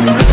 Thank you.